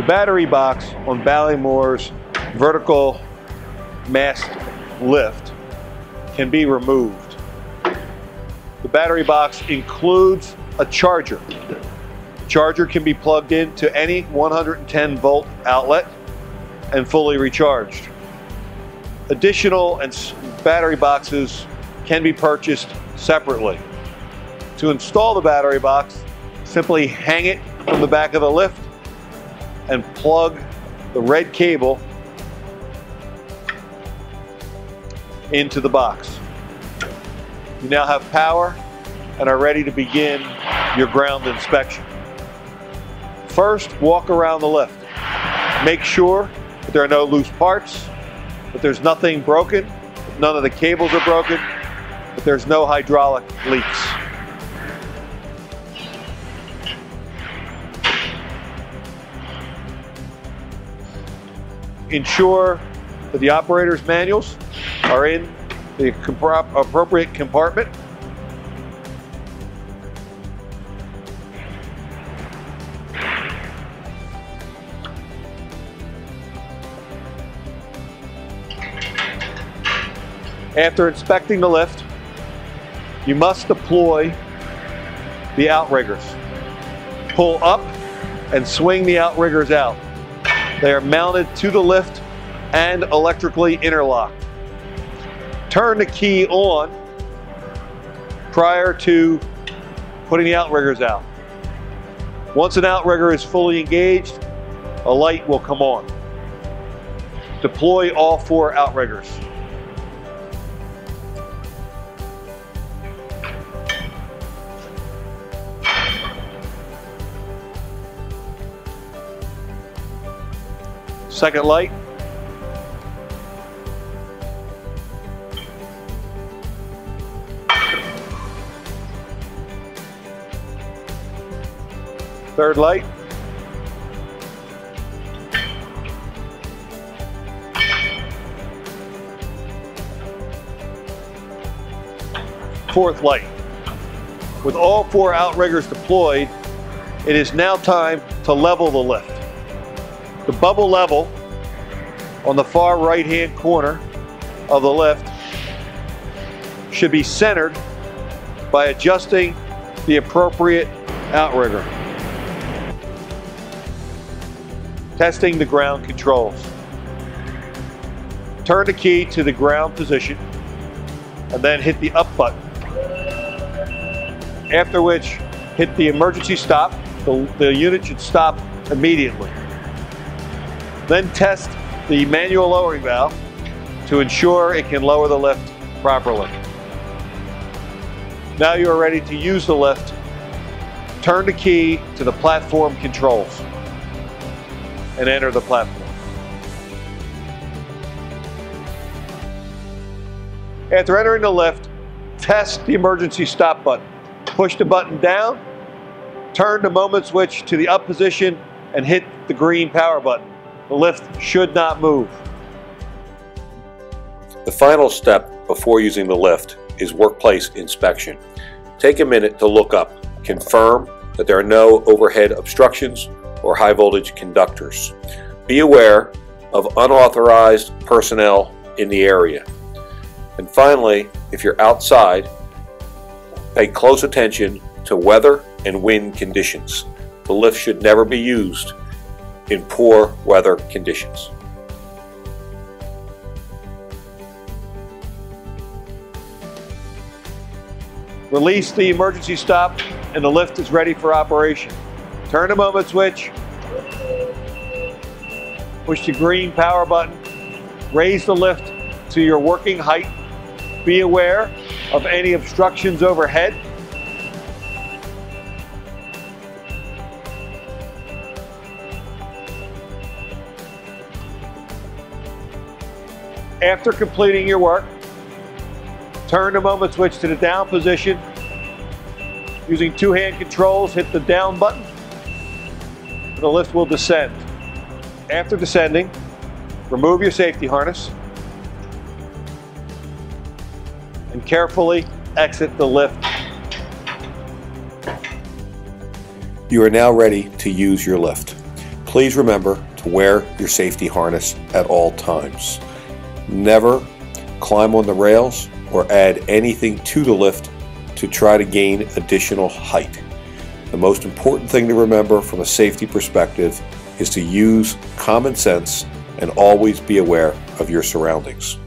The battery box on Ballymore's vertical mast lift can be removed. The battery box includes a charger. The charger can be plugged into any 110 volt outlet and fully recharged. Additional and battery boxes can be purchased separately. To install the battery box, simply hang it from the back of the lift and plug the red cable into the box. You now have power and are ready to begin your ground inspection. First, walk around the lift. Make sure that there are no loose parts, that there's nothing broken, none of the cables are broken, that there's no hydraulic leaks. Ensure that the operator's manuals are in the appropriate compartment. After inspecting the lift, you must deploy the outriggers. Pull up and swing the outriggers out. They are mounted to the lift and electrically interlocked. Turn the key on prior to putting the outriggers out. Once an outrigger is fully engaged, a light will come on. Deploy all four outriggers. Second light. Third light. Fourth light. With all four outriggers deployed, it is now time to level the lift. The bubble level on the far right hand corner of the lift should be centered by adjusting the appropriate outrigger. Testing the ground controls. Turn the key to the ground position and then hit the up button. After which, hit the emergency stop. The, the unit should stop immediately. Then test the manual lowering valve to ensure it can lower the lift properly. Now you are ready to use the lift. Turn the key to the platform controls and enter the platform. After entering the lift, test the emergency stop button. Push the button down, turn the moment switch to the up position, and hit the green power button. The lift should not move. The final step before using the lift is workplace inspection. Take a minute to look up, confirm that there are no overhead obstructions or high voltage conductors. Be aware of unauthorized personnel in the area. And finally, if you're outside, pay close attention to weather and wind conditions. The lift should never be used in poor weather conditions. Release the emergency stop and the lift is ready for operation. Turn the moment switch, push the green power button, raise the lift to your working height. Be aware of any obstructions overhead After completing your work, turn the moment switch to the down position. Using two hand controls, hit the down button. The lift will descend. After descending, remove your safety harness and carefully exit the lift. You are now ready to use your lift. Please remember to wear your safety harness at all times. Never climb on the rails or add anything to the lift to try to gain additional height. The most important thing to remember from a safety perspective is to use common sense and always be aware of your surroundings.